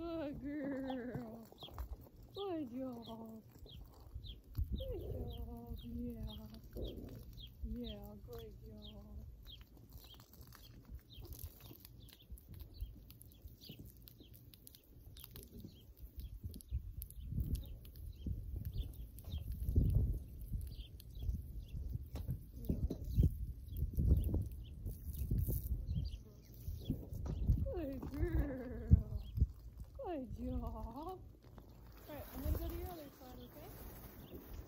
Good girl. Good job. Good job. Yeah, great job. Good girl. Good job. Alright, I'm gonna go to your other side, okay?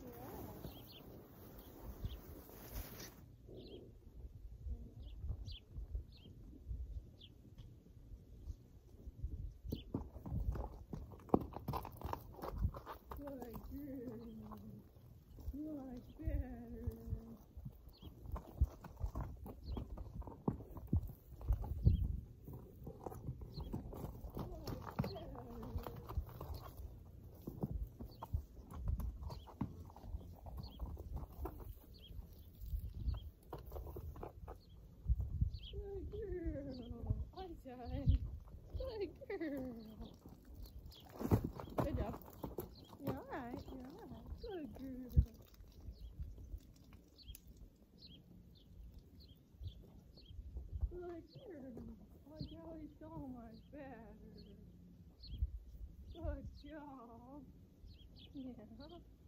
Yeah. Good girl. Much better. Much better. Good girl. Sunshine. Good girl. Good job. You're alright. You're alright. Good girl. Good girl. Oh, Joey's so much better. Good job. Yeah.